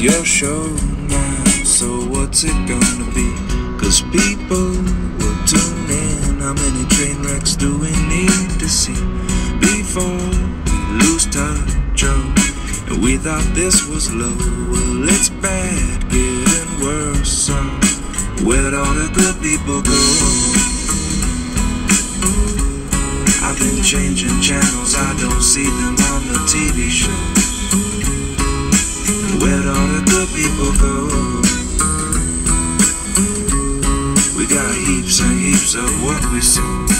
your show now, so what's it gonna be? Cause people will tune in. How many train wrecks do we need to see before? We thought this was low. Well, it's bad, getting worse. Where'd all the good people go? I've been changing channels, I don't see them on the TV shows. Where'd all the good people go? We got heaps and heaps of what we sow.